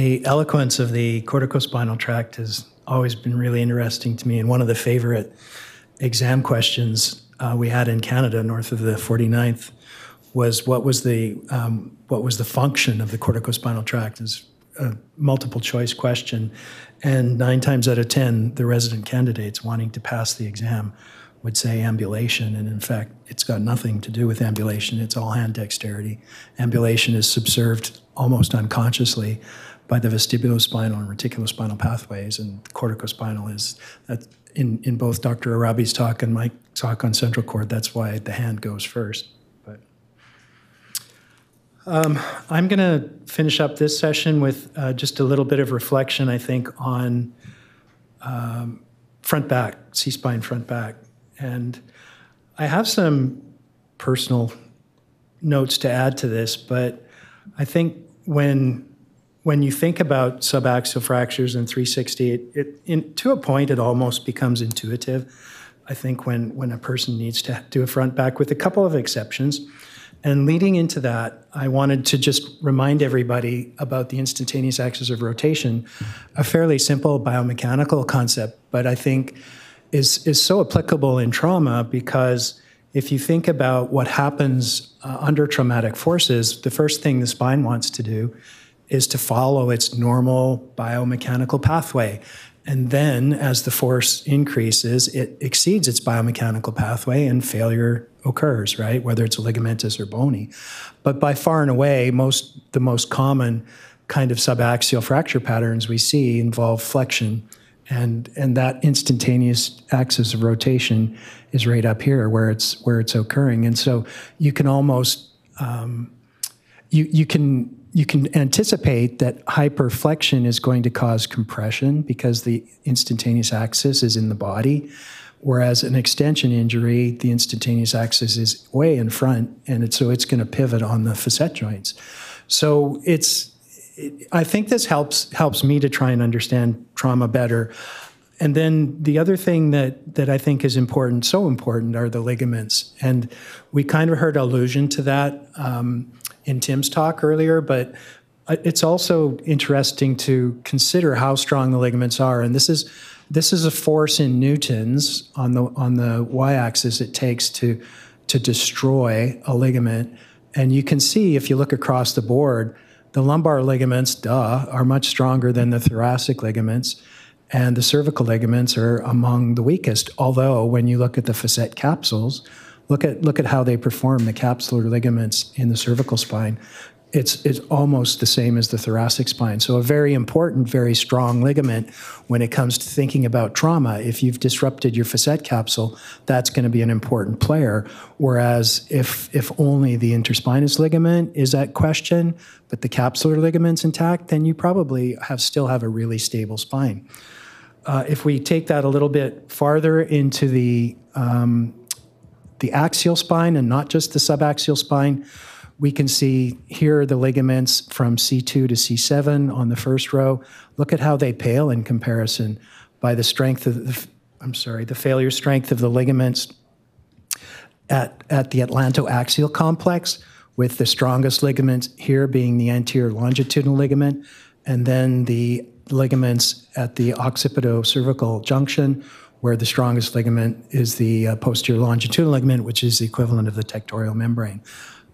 the eloquence of the corticospinal tract has always been really interesting to me, and one of the favorite exam questions uh, we had in Canada, north of the 49th, was what was the um, what was the function of the corticospinal tract? Is a multiple choice question, and nine times out of ten, the resident candidates wanting to pass the exam would say ambulation, and in fact, it's got nothing to do with ambulation. It's all hand dexterity. Ambulation is subserved almost unconsciously by the vestibulospinal and reticulospinal pathways, and corticospinal is that in, in both Dr. Aarabi's talk and my talk on central cord, that's why the hand goes first. But um, I'm going to finish up this session with uh, just a little bit of reflection, I think, on um, front back, C spine front back. And I have some personal notes to add to this, but I think when when you think about subaxial fractures in 360, it, it in, to a point it almost becomes intuitive. I think when when a person needs to do a front back, with a couple of exceptions. And leading into that, I wanted to just remind everybody about the instantaneous axis of rotation, a fairly simple biomechanical concept, but I think is, is so applicable in trauma because if you think about what happens uh, under traumatic forces, the first thing the spine wants to do is to follow its normal biomechanical pathway. And then, as the force increases, it exceeds its biomechanical pathway and failure occurs, right? Whether it's ligamentous or bony. But by far and away, most the most common kind of subaxial fracture patterns we see involve flexion and and that instantaneous axis of rotation is right up here where it's where it's occurring and so you can almost um, you you can you can anticipate that hyperflexion is going to cause compression because the instantaneous axis is in the body whereas an extension injury the instantaneous axis is way in front and it, so it's going to pivot on the facet joints so it's I think this helps helps me to try and understand trauma better. And then the other thing that that I think is important, so important, are the ligaments. And we kind of heard allusion to that um, in Tim's talk earlier, but uh, it's also interesting to consider how strong the ligaments are. And this is this is a force in newtons on the on the y-axis it takes to to destroy a ligament. And you can see if you look across the board the lumbar ligaments, duh, are much stronger than the thoracic ligaments, and the cervical ligaments are among the weakest. Although, when you look at the facet capsules, look at look at how they perform the capsular ligaments in the cervical spine it's, it's almost the same as the thoracic spine. So, a very important, very strong ligament when it comes to thinking about trauma. If you've disrupted your facet capsule, that's going to be an important player. Whereas, if, if only the interspinous ligament is at question, but the capsular ligament's intact, then you probably have, still have a really stable spine. Uh, if we take that a little bit farther into the, um, the axial spine and not just the subaxial spine, we can see here the ligaments from C2 to C7 on the first row. Look at how they pale in comparison by the strength of the, I'm sorry, the failure strength of the ligaments at, at the atlantoaxial complex, with the strongest ligament here being the anterior longitudinal ligament, and then the ligaments at the occipito-cervical junction, where the strongest ligament is the uh, posterior longitudinal ligament, which is the equivalent of the tectorial membrane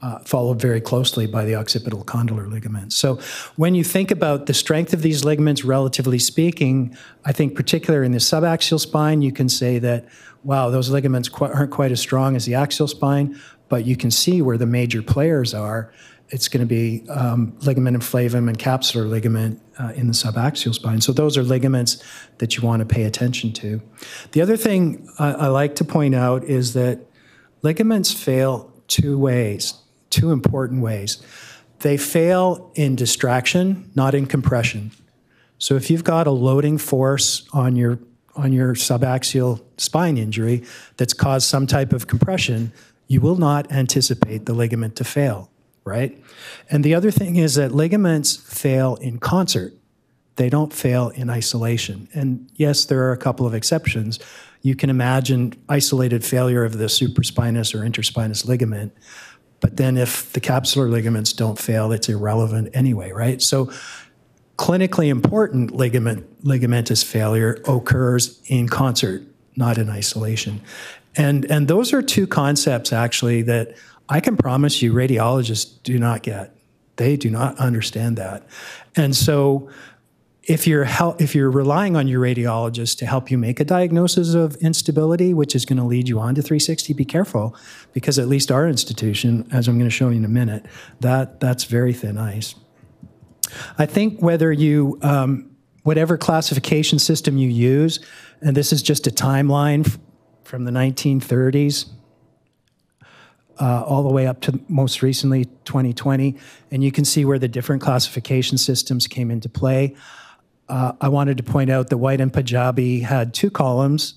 uh, followed very closely by the occipital condylar ligaments. So, when you think about the strength of these ligaments, relatively speaking, I think, particularly in the subaxial spine, you can say that, wow, those ligaments qu- aren't quite as strong as the axial spine, but you can see where the major players are. It's going to be um, ligament flavum and capsular ligament uh, in the subaxial spine. So, those are ligaments that you want to pay attention to. The other thing I, I like to point out is that ligaments fail two ways two important ways. They fail in distraction, not in compression. So if you've got a loading force on your on your subaxial spine injury that's caused some type of compression, you will not anticipate the ligament to fail, right? And the other thing is that ligaments fail in concert. They don't fail in isolation. And yes, there are a couple of exceptions. You can imagine isolated failure of the supraspinous or interspinous ligament, but then if the capsular ligaments don't fail, it's irrelevant anyway, right? So clinically important ligament, ligamentous failure occurs in concert, not in isolation. And, and those are two concepts actually that I can promise you radiologists do not get. They do not understand that. And so if you're if you're relying on your radiologist to help you make a diagnosis of instability, which is going to lead you on to 360, be careful because at least our institution, as I'm going to show you in a minute, that that's very thin ice. I think whether you um, whatever classification system you use, and this is just a timeline from the 1930s uh, all the way up to most recently 2020, and you can see where the different classification systems came into play. Uh, I wanted to point out that White and Panjabi had two columns,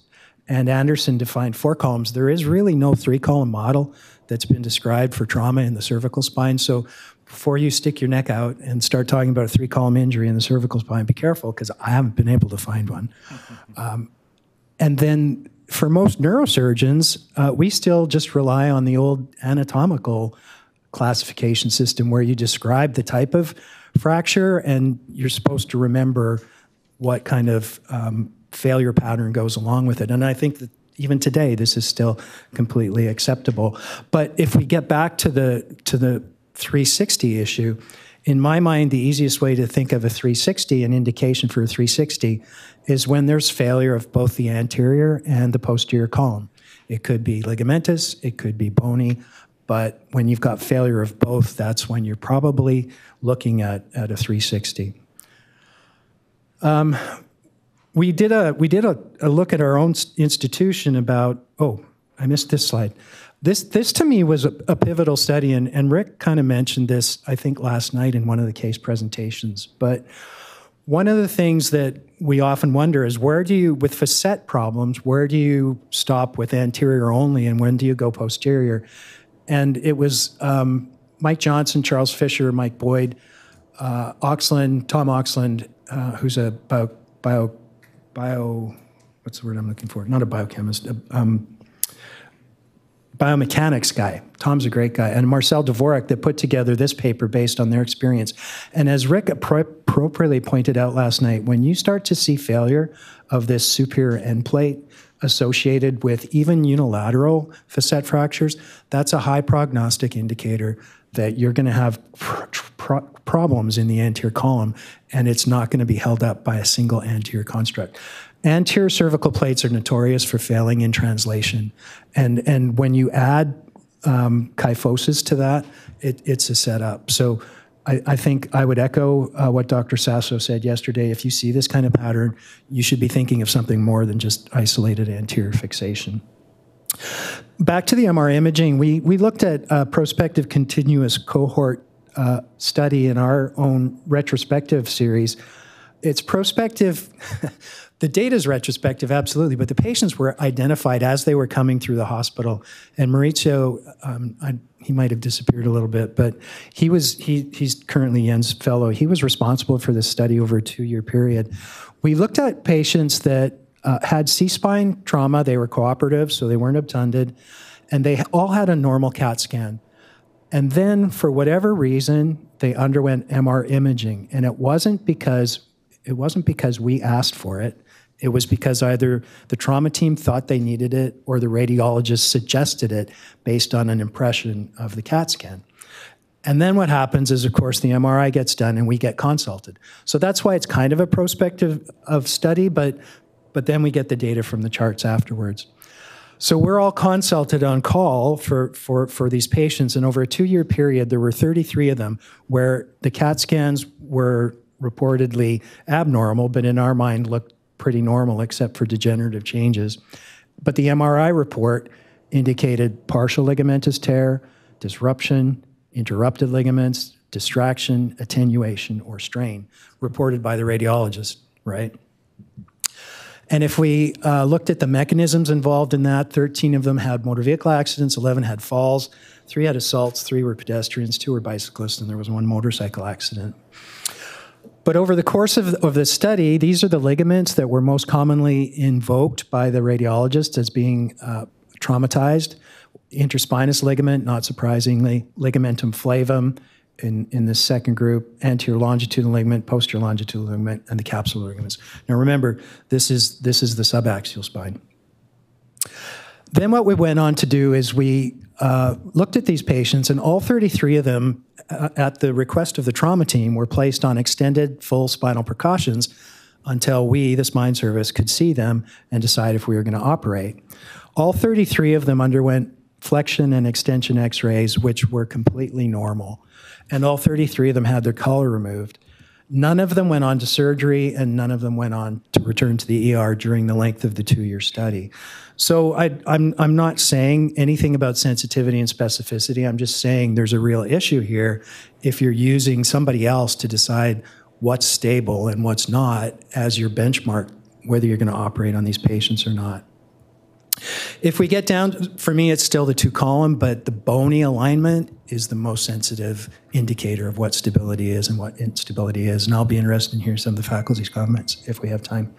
and Anderson defined four columns. There is really no three column model that's been described for trauma in the cervical spine. So before you stick your neck out and start talking about a three column injury in the cervical spine, be careful because I haven't been able to find one. Um, and then for most neurosurgeons, uh, we still just rely on the old anatomical classification system where you describe the type of fracture, and you're supposed to remember what kind of um, failure pattern goes along with it. And I think that even today, this is still completely acceptable. But if we get back to the to the 360 issue, in my mind, the easiest way to think of a 360, an indication for a 360, is when there's failure of both the anterior and the posterior column. It could be ligamentous, it could be bony, but when you've got failure of both, that's when you're probably looking at, at a 360. Um, we did a we did a, a, look at our own institution about oh I missed this slide. This this to me was a, a pivotal study, and, and Rick kind of mentioned this I think last night in one of the case presentations. But one of the things that we often wonder is where do you with facet problems where do you stop with anterior only, and when do you go posterior? and it was um, Mike Johnson, Charles Fisher, Mike Boyd, uh, Oxland, Tom Oxland, uh, who's a bio, bio, bio, what's the word I'm looking for? Not a biochemist, a, um, biomechanics guy. Tom's a great guy. And Marcel Dvorak that put together this paper based on their experience. And as Rick appropriately pointed out last night, when you start to see failure of this superior end plate, associated with even unilateral facet fractures, that's a high prognostic indicator that you're going to have pr- pr- problems in the anterior column and it's not going to be held up by a single anterior construct. Anterior cervical plates are notorious for failing in translation. And, and when you add um, kyphosis to that, it, it's a setup. So I, I think I would echo uh, what Dr. Sasso said yesterday. If you see this kind of pattern, you should be thinking of something more than just isolated anterior fixation. Back to the MR imaging, we, we looked at a prospective continuous cohort uh, study in our own retrospective series. It's prospective The data is retrospective, absolutely, but the patients were identified as they were coming through the hospital. And Maurizio, um, I, he might have disappeared a little bit, but he was he he's currently Jens Fellow. He was responsible for this study over a two-year period. We looked at patients that uh, had C-spine trauma. They were cooperative, so they weren't obtunded, and they all had a normal CAT scan. And then, for whatever reason, they underwent MR imaging, and it wasn't because it wasn't because we asked for it. It was because either the trauma team thought they needed it or the radiologist suggested it based on an impression of the CAT scan. And then what happens is, of course, the MRI gets done and we get consulted. So that's why it's kind of a prospective of study, but, but then we get the data from the charts afterwards. So we're all consulted on call for, for, for these patients, and over a two year period, there were 33 of them where the CAT scans were reportedly abnormal, but in our mind looked pretty normal except for degenerative changes. But the MRI report indicated partial ligamentous tear, disruption, interrupted ligaments, distraction, attenuation, or strain, reported by the radiologist, right? And if we uh, looked at the mechanisms involved in that, 13 of them had motor vehicle accidents, 11 had falls, three had assaults, three were pedestrians, two were bicyclists, and there was one motorcycle accident. But over the course of, of the study, these are the ligaments that were most commonly invoked by the radiologist as being uh, traumatized. Interspinous ligament, not surprisingly, ligamentum flavum, in, in the second group, anterior longitudinal ligament, posterior longitudinal ligament, and the capsular ligaments. Now remember, this is, this is the subaxial spine. Then what we went on to do is we uh, looked at these patients, and all 33 of them, uh, at the request of the trauma team, were placed on extended full spinal precautions until we, the spine service, could see them and decide if we were going to operate. All 33 of them underwent flexion and extension x rays, which were completely normal. And all 33 of them had their collar removed. None of them went on to surgery, and none of them went on to return to the ER during the length of the two year study. So I, am I'm, I'm not saying anything about sensitivity and specificity. I'm just saying there's a real issue here if you're using somebody else to decide what's stable and what's not as your benchmark, whether you're going to operate on these patients or not. If we get down, for me, it's still the two column, but the bony alignment is the most sensitive indicator of what stability is and what instability is. And I'll be interested in hearing some of the faculty's comments if we have time.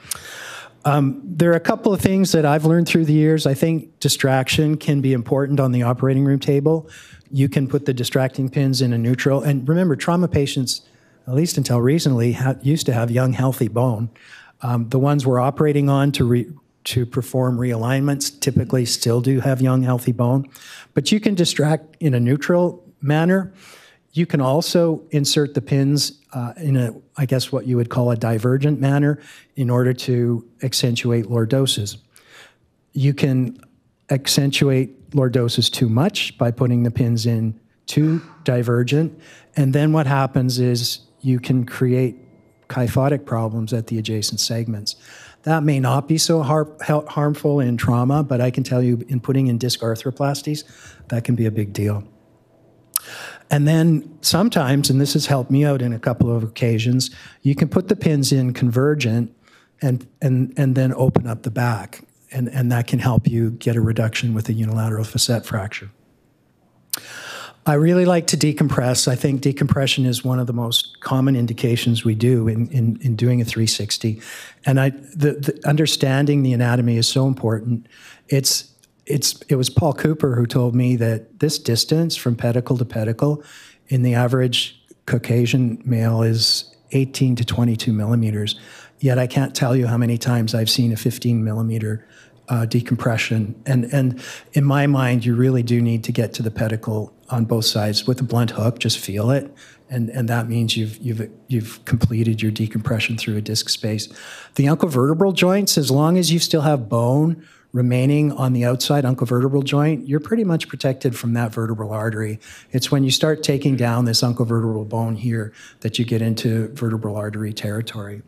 Um, there are a couple of things that I've learned through the years. I think distraction can be important on the operating room table. You can put the distracting pins in a neutral. And remember, trauma patients, at least until recently, used to have young, healthy bone. Um, the ones we're operating on to re- to perform realignments typically still do have young, healthy bone, but you can distract in a neutral manner. You can also insert the pins uh, in a, I guess, what you would call a divergent manner in order to accentuate lordosis. You can accentuate lordosis too much by putting the pins in too divergent, and then what happens is you can create kyphotic problems at the adjacent segments. That may not be so har- harmful in trauma, but I can tell you in putting in disc arthroplasties, that can be a big deal. And then sometimes, and this has helped me out in a couple of occasions, you can put the pins in convergent and, and, and then open up the back. And, and that can help you get a reduction with a unilateral facet fracture. I really like to decompress. I think decompression is one of the most common indications we do in, in, in doing a 360. And I, the, the understanding the anatomy is so important. It's, it's, it was Paul Cooper who told me that this distance from pedicle to pedicle in the average Caucasian male is 18 to 22 millimeters. Yet I can't tell you how many times I've seen a 15 millimeter uh, decompression. And, and in my mind, you really do need to get to the pedicle on both sides with a blunt hook. Just feel it, and and that means you've you've you've completed your decompression through a disc space. The uncovertebral joints, as long as you still have bone remaining on the outside uncovertebral joint, you're pretty much protected from that vertebral artery. It's when you start taking down this uncovertebral bone here that you get into vertebral artery territory.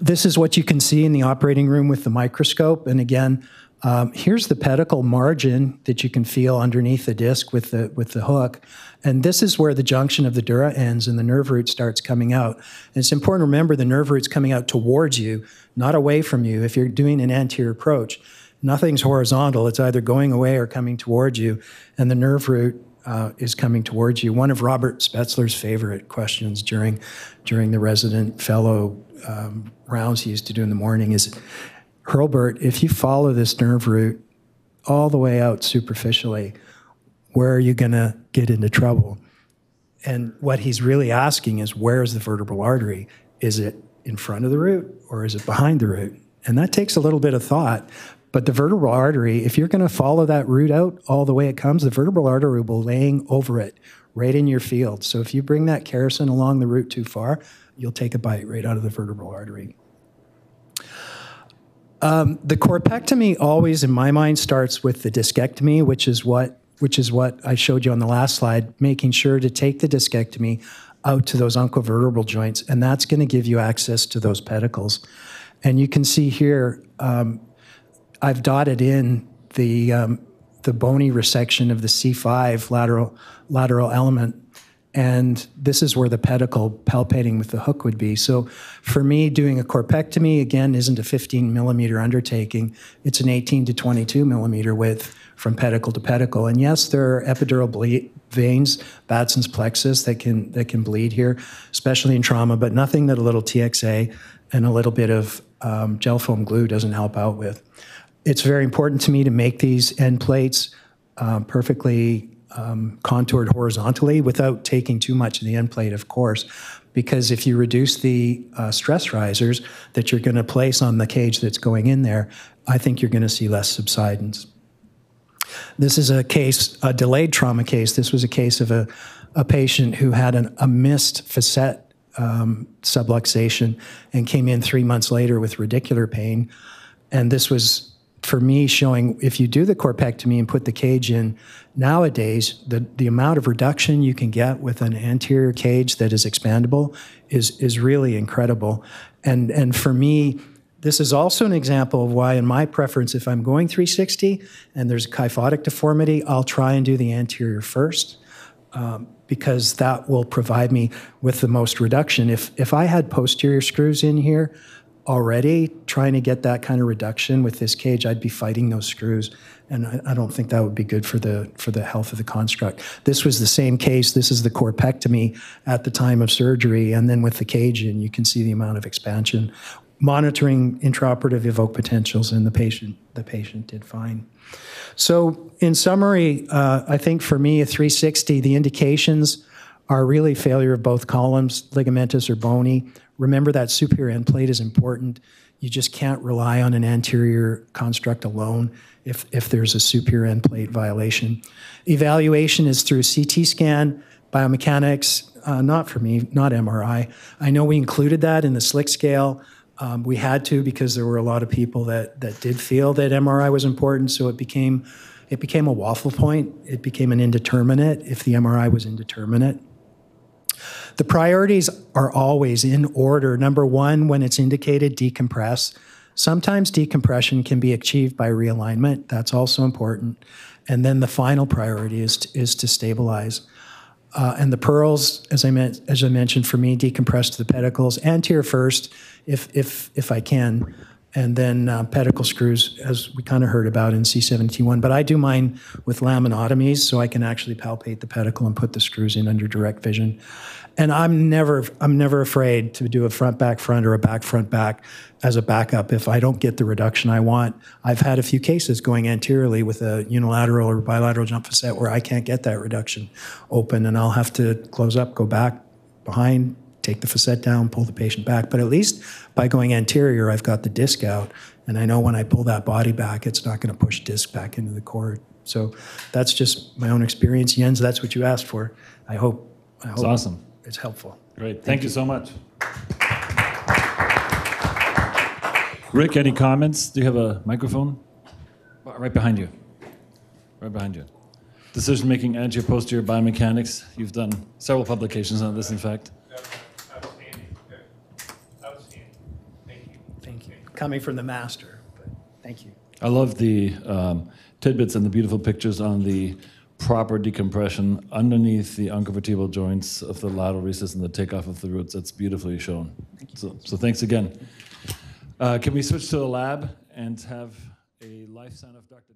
This is what you can see in the operating room with the microscope. And again, um, here's the pedicle margin that you can feel underneath the disc with the with the hook, and this is where the junction of the dura ends and the nerve root starts coming out. And it's important to remember the nerve root's coming out towards you, not away from you. If you're doing an anterior approach, nothing's horizontal; it's either going away or coming towards you, and the nerve root uh, is coming towards you. One of Robert Spetzler's favorite questions during during the resident fellow um, rounds he used to do in the morning is Hurlbert, if you follow this nerve root all the way out superficially, where are you going to get into trouble? And what he's really asking is where is the vertebral artery? Is it in front of the root or is it behind the root? And that takes a little bit of thought. But the vertebral artery, if you're going to follow that root out all the way it comes, the vertebral artery will be laying over it right in your field. So if you bring that kerrison along the root too far, you'll take a bite right out of the vertebral artery. Um, the corpectomy always, in my mind, starts with the discectomy, which is what which is what I showed you on the last slide, making sure to take the discectomy out to those uncovertebral joints, and that's going to give you access to those pedicles. And you can see here, um, I've dotted in the um, the bony resection of the C5 lateral lateral element and this is where the pedicle palpating with the hook would be. So for me, doing a corpectomy, again, isn't a 15 millimeter undertaking. It's an 18 to 22 millimeter width from pedicle to pedicle. And yes, there are epidural veins, Batson's plexus, that can, that can bleed here, especially in trauma, but nothing that a little TXA and a little bit of um, gel foam glue doesn't help out with. It's very important to me to make these end plates uh, perfectly um, contoured horizontally without taking too much of the end plate, of course, because if you reduce the uh, stress risers that you're going to place on the cage that's going in there, I think you're going to see less subsidence. This is a case, a delayed trauma case. This was a case of a, a patient who had an, a missed facet um, subluxation and came in three months later with radicular pain. And this was, for me, showing if you do the corpectomy and put the cage in, nowadays, the, the amount of reduction you can get with an anterior cage that is expandable is, is really incredible. And, and for me, this is also an example of why, in my preference, if I'm going 360 and there's a kyphotic deformity, I'll try and do the anterior first um, because that will provide me with the most reduction. If, if I had posterior screws in here already, trying to get that kind of reduction with this cage, I'd be fighting those screws. And I, I don't think that would be good for the, for the health of the construct. This was the same case. This is the corpectomy at the time of surgery. And then with the cage in, you can see the amount of expansion monitoring intraoperative evoke potentials, and the patient the patient did fine. So, in summary, uh, I think for me, a 360, the indications are really failure of both columns, ligamentous or bony. Remember that superior end plate is important. You just can't rely on an anterior construct alone if, if there's a superior end plate violation. Evaluation is through CT scan, biomechanics, uh, not for me, not MRI. I know we included that in the SLIC scale. Um, we had to because there were a lot of people that that did feel that MRI was important, so it became it became a waffle point. It became an indeterminate if the MRI was indeterminate. The priorities are always in order. Number one, when it's indicated, decompress. Sometimes decompression can be achieved by realignment. That's also important. And then the final priority is to, is to stabilize. Uh, and the pearls, as I, meant, as I mentioned, for me, decompress to the pedicles, anterior first, if, if, if I can, and then uh, pedicle screws, as we kind of heard about in C71. But I do mine with laminotomies, so I can actually palpate the pedicle and put the screws in under direct vision. And I'm never, I'm never afraid to do a front back front or a back front back as a backup if I don't get the reduction I want. I've had a few cases going anteriorly with a unilateral or bilateral jump facet where I can't get that reduction open, and I'll have to close up, go back behind, take the facet down, pull the patient back. But at least by going anterior, I've got the disc out, and I know when I pull that body back, it's not going to push disc back into the cord. So that's just my own experience. Jens, that's what you asked for. I hope. I hope It's awesome. It's helpful. Great. Thank, you so much. Rick, any comments? Do you have a microphone? Right behind you. Right behind you. Decision making anterior posterior biomechanics. You've done several publications on this, in fact. Outstanding. Yeah. Outstanding. Thank you. Thank you. Coming from the master, but thank you. I love the um, tidbits and the beautiful pictures on the proper decompression underneath the uncovertebral joints of the lateral recess and the takeoff of the roots. That's beautifully shown. So, so thanks again. Uh, can we switch to the lab and have a life sign of Dr.